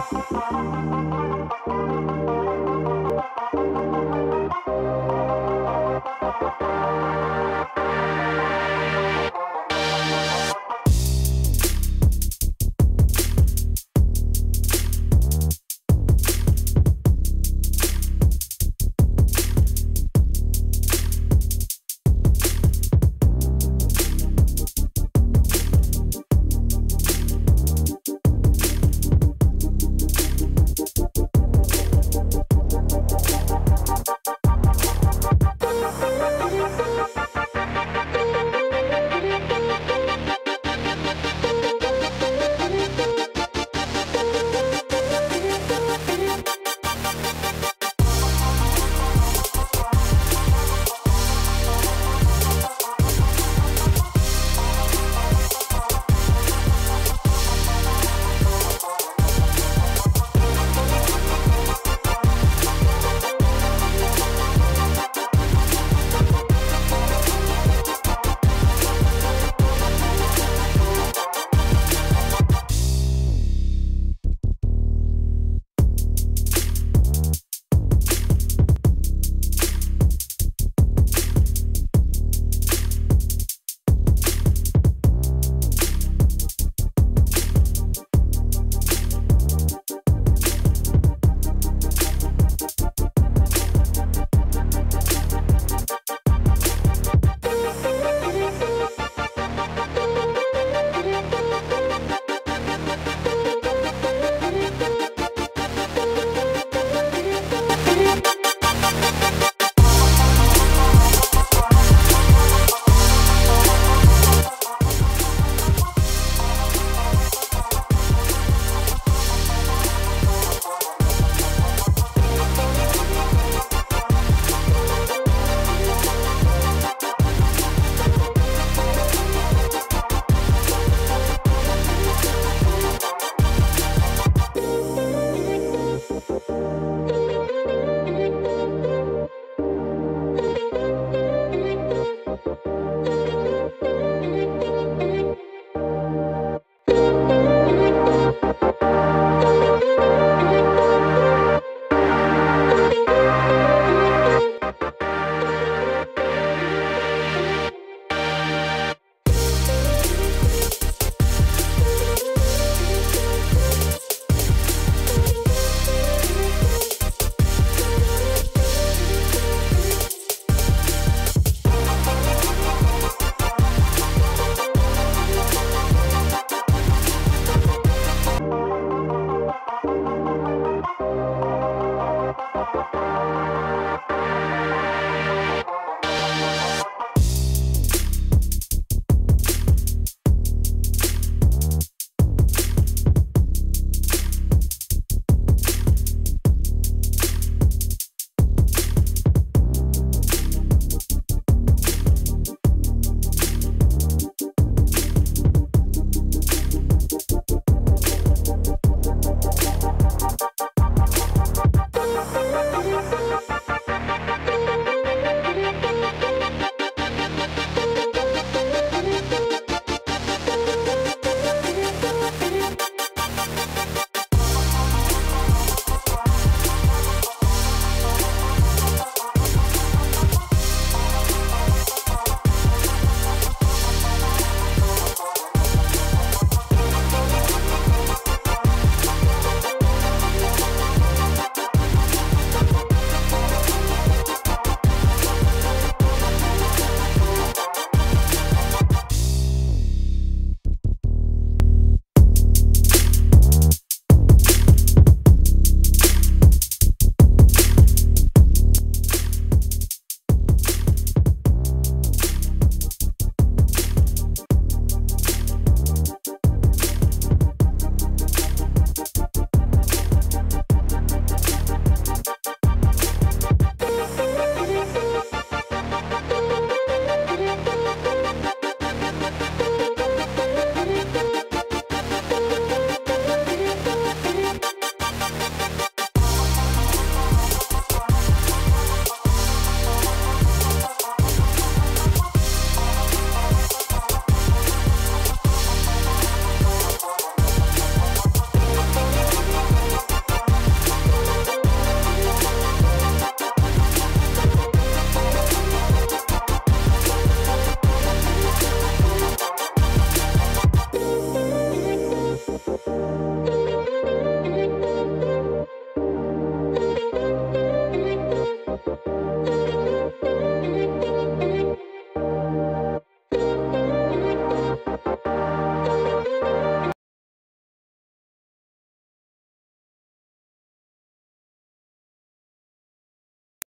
フフ